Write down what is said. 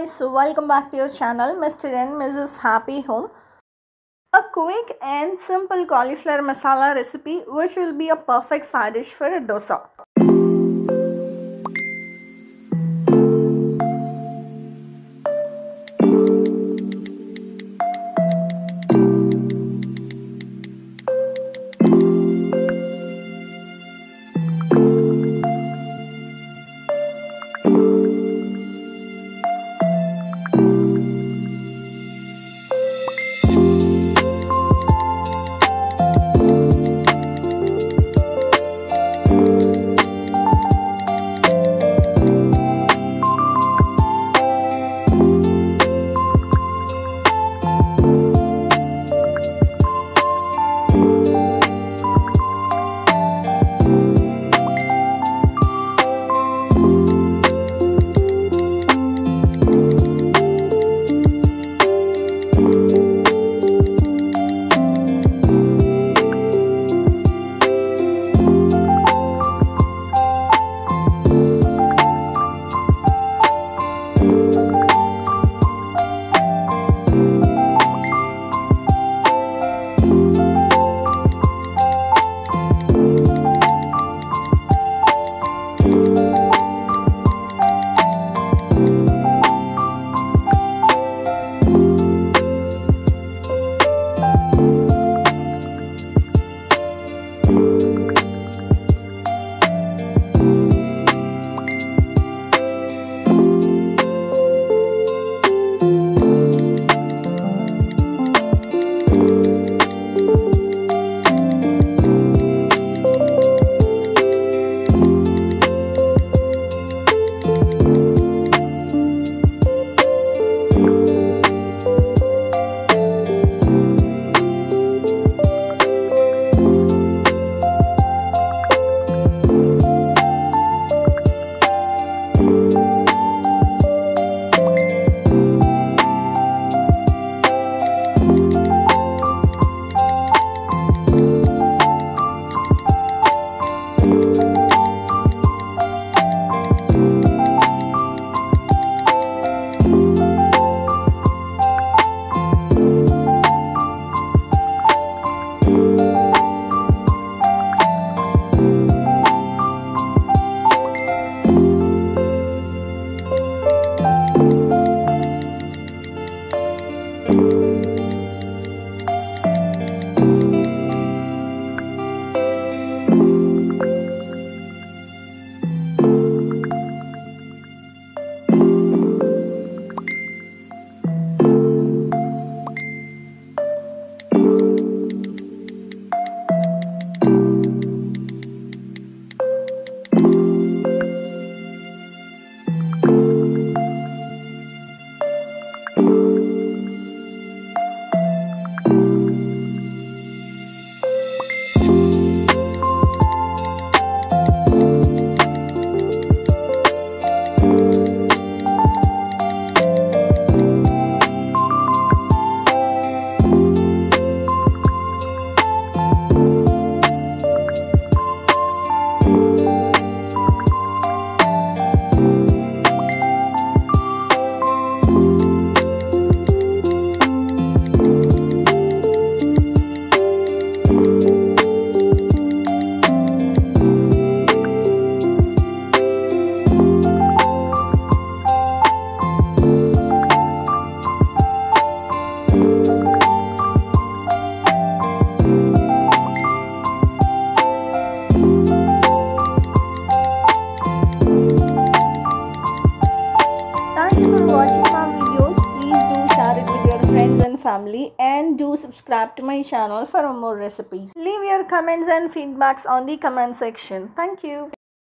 guys, so welcome back to your channel Mr. and Mrs. Happy Home. A quick and simple cauliflower masala recipe which will be a perfect side dish for a dosa. Friends and family and do subscribe to my channel for more recipes. Leave your comments and feedbacks on the comment section. Thank you.